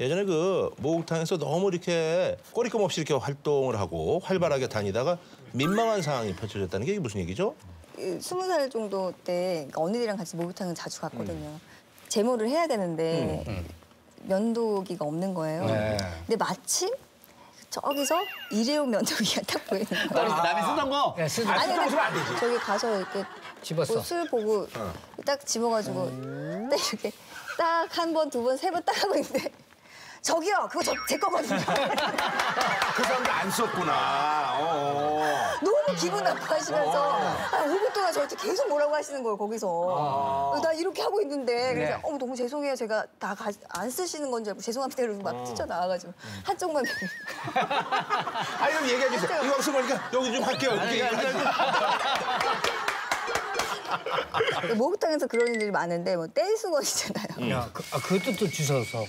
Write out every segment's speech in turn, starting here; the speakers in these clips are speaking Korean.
예전에 그 목욕탕에서 너무 이렇게 꼬리낌 없이 이렇게 활동을 하고 활발하게 다니다가 민망한 상황이 펼쳐졌다는 게 무슨 얘기죠? 그 스무 살 정도 때 그러니까 언니들이랑 같이 목욕탕을 자주 갔거든요. 제모를 해야 되는데 면도기가 없는 거예요. 네. 근데 마침 저기서 일회용 면도기가 딱 보이는 거예요. 남이 쓰던 거. 야, 쓰 아니 근데 저기 가서 이렇게 집었어. 뭐술 보고 딱 집어가지고 딱 이렇게 딱 한 번, 두 번, 세 번 딱 하고 있는데 저기요 그거 저, 제 거거든요. 그 사람들 안 썼구나. 어. 너무 기분 나빠하시면서 한 5분 동안 저한테 계속 뭐라고 하시는 거예요 거기서 나 이렇게 하고 있는데 그래서 네. 어머 너무 죄송해요 제가 다 안 쓰시는 건줄 알고 죄송합니다 이러고 막 뛰쳐나와가지고 한쪽만 아니 그럼 얘기해 주세요. 이거 없으니까 여기 좀 할게요. 이렇게 얘기하지. 목욕탕에서 그런 일들이 많은데 뭐 떼수건이잖아요 야, 그, 아, 그것도 또 주워서.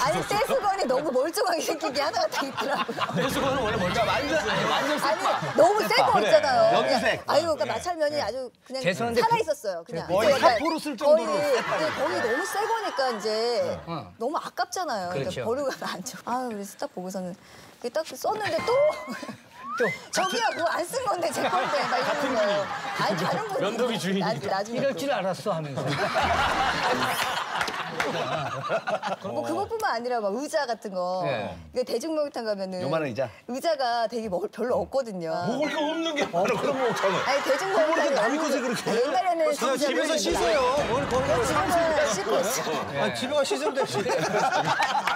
아니 떼수건이 너무 멀쩡하게 생긴 게 하나가 다 있더라고요. 떼수건은 원래 먼저 완전 아니, 완전 아니 너무 센거 있잖아요. 연두색. 아유 그러니까 마찰면이 아주 그냥 죄송한데 살아 그- 있었어요. 그냥 거의 그러니까 사포로 쓸 정도로 거의, 네, 거의 너무 새 거니까 이제 어. 너무 아깝잖아요. 그렇죠. 그러니까 버리고 가면 안 좋아. 아 그래서 딱 보고서는 딱 썼는데 또또 저기야 그거 안 쓴 건데 제 건데 막 이러는 거예요. 아니 다른 분이 면도기 주인이니까. 나중에 이럴 또. 줄 알았어 하면서. 뭐 그것뿐만 아니라 막 의자 같은 거 네. 이게 대중목욕탕 가면은 요만한 의자? 의자가 되게 먹을 별로 없거든요 먹을 거 없는 게 바로 그런 목욕탕은. 아니 대중목욕탕이 남의 것을 그렇게? 옛날에는 진짜 집에서 씻어요. 뭘 거기 나 지금은 씻고 있어 아, 집에 가 씻으면 되지.